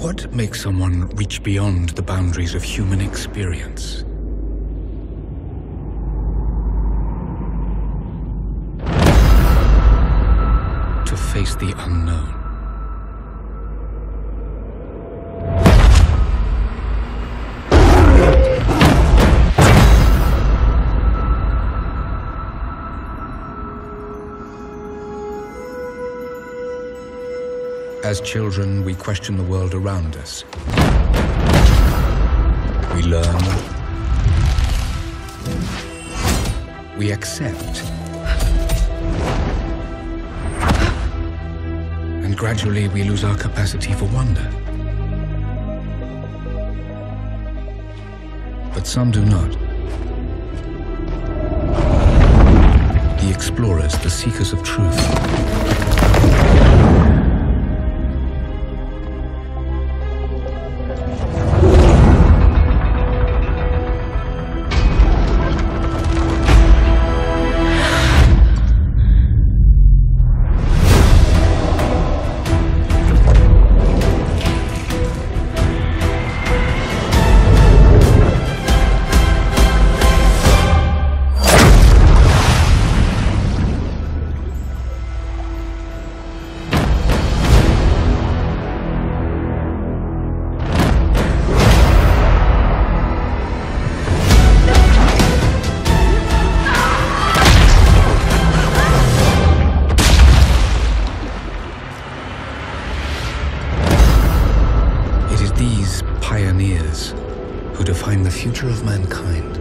What makes someone reach beyond the boundaries of human experience? To face the unknown. As children, we question the world around us. We learn. We accept. And gradually we lose our capacity for wonder. But some do not. The explorers, the seekers of truth. who define the future of mankind.